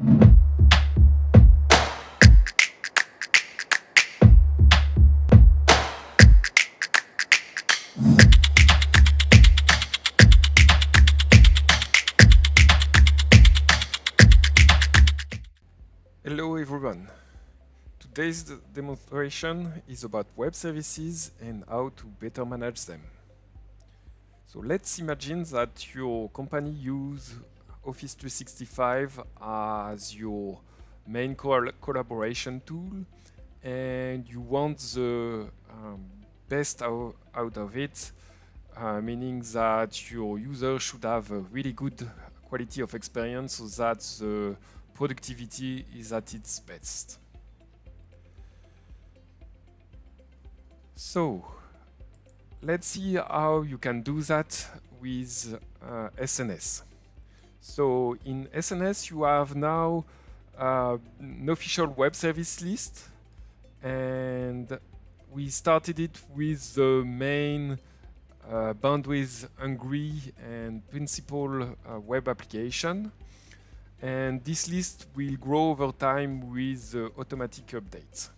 Hello everyone. Today's demonstration is about web services and how to better manage them. So let's imagine that your company use Office 365 as your main co collaboration tool and you want the um, best out, out of it, uh, meaning that your user should have a really good quality of experience so that the productivity is at its best. So, let's see how you can do that with uh, SNS. So in SNS you have now uh, an official web service list. And we started it with the main uh, bandwidth hungry and principal uh, web application. And this list will grow over time with uh, automatic updates.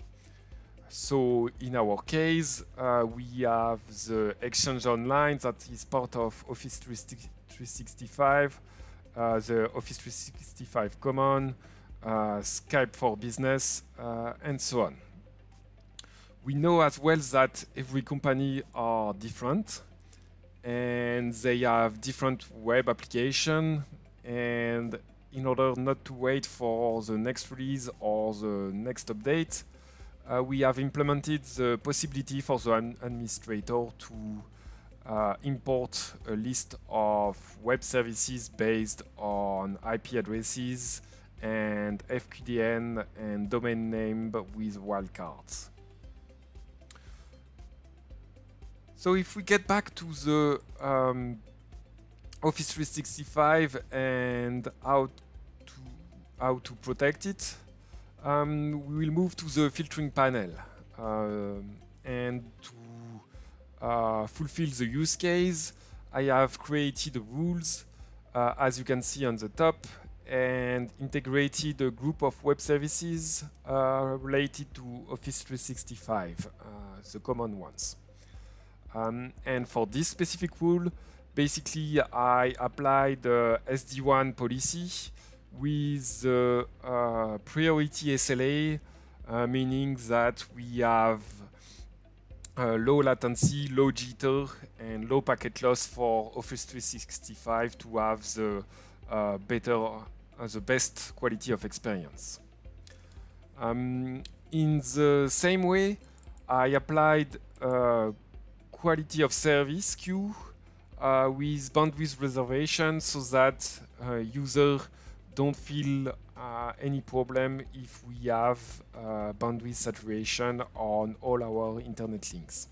So in our case, uh, we have the Exchange Online that is part of Office 365, uh, the Office 365 Common, uh, Skype for Business, uh, and so on. We know as well that every company are different and they have different web application and in order not to wait for the next release or the next update, uh, we have implemented the possibility for the administrator to uh, import a list of web services based on IP addresses and FQDN and domain name with wildcards. So if we get back to the um, Office 365 and how to how to protect it. Um, we will move to the filtering panel uh, and to uh, fulfill the use case I have created the rules uh, as you can see on the top and integrated a group of web services uh, related to Office 365, uh, the common ones. Um, and for this specific rule, basically I applied the SD-WAN policy with the uh, priority SLA, meaning that we have uh, low latency, low jitter, and low packet loss for Office 365 to have the uh, better, uh, the best quality of experience. Um, in the same way, I applied uh, quality of service queue uh, with bandwidth reservation so that uh, users don't feel uh, any problem if we have uh, bandwidth saturation on all our internet links.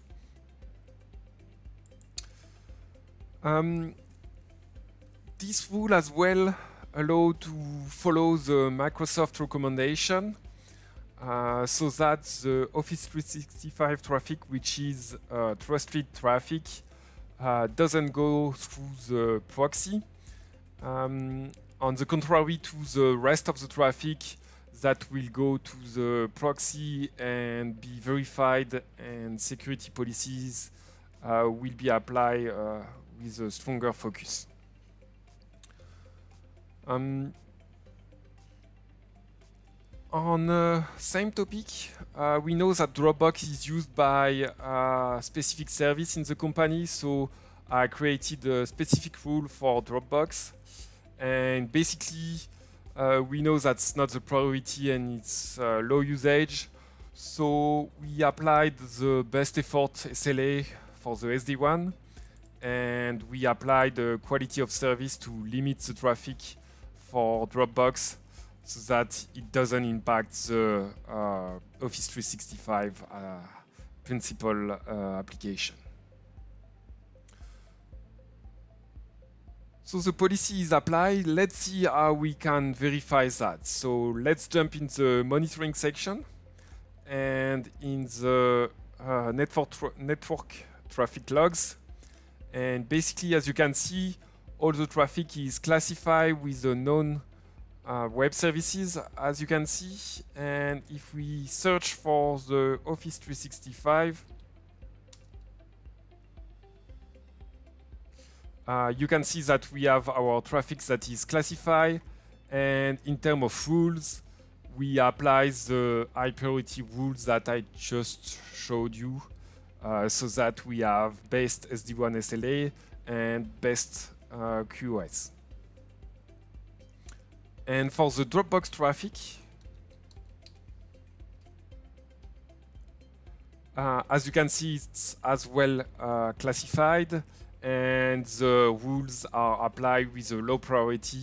Um, this rule as well allow to follow the Microsoft recommendation uh, so that the Office 365 traffic, which is uh, trusted traffic, uh, doesn't go through the proxy. Um, on the contrary to the rest of the traffic that will go to the proxy and be verified and security policies uh, will be applied uh, with a stronger focus. Um, on the same topic, uh, we know that Dropbox is used by a specific service in the company, so I created a specific rule for Dropbox. And basically, uh, we know that's not the priority and it's uh, low usage. So we applied the best effort SLA for the SD-WAN and we applied the quality of service to limit the traffic for Dropbox so that it doesn't impact the uh, Office 365 uh, principal uh, application. So the policy is applied. Let's see how we can verify that. So let's jump in the monitoring section and in the uh, network, tra network traffic logs. And basically, as you can see, all the traffic is classified with the known uh, web services, as you can see. And if we search for the Office 365, uh, you can see that we have our traffic that is classified. And in terms of rules, we apply the high priority rules that I just showed you uh, so that we have best SD-WAN SLA and best uh, QoS. And for the Dropbox traffic, uh, as you can see, it's as well uh, classified and the rules are applied with a low priority.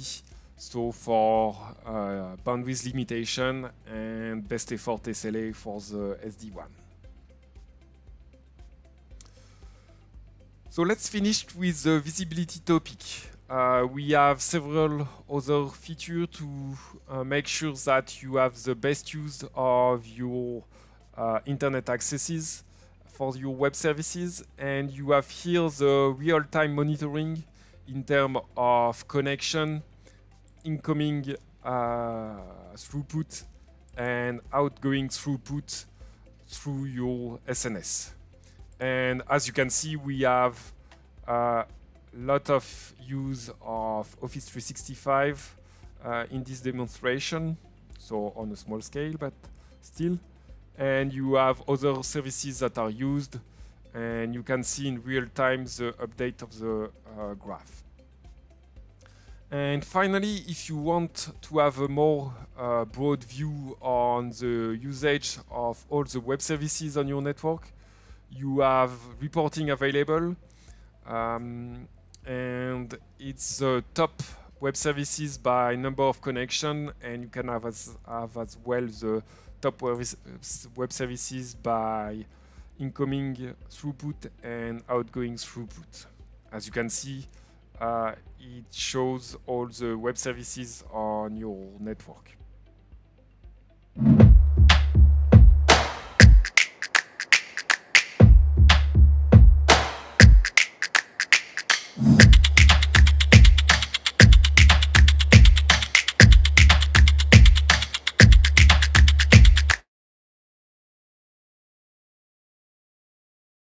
So for uh, bandwidth limitation and best effort SLA for the SD-WAN. So let's finish with the visibility topic. Uh, we have several other features to uh, make sure that you have the best use of your uh, internet accesses for your web services. And you have here the real-time monitoring in terms of connection, incoming uh, throughput, and outgoing throughput through your SNS. And as you can see, we have a lot of use of Office 365 uh, in this demonstration. So on a small scale, but still. And you have other services that are used. And you can see in real time the update of the uh, graph. And finally, if you want to have a more uh, broad view on the usage of all the web services on your network, you have reporting available um, and it's the top web services by number of connection and you can have as, have as well the top web services by incoming throughput and outgoing throughput. As you can see, uh, it shows all the web services on your network.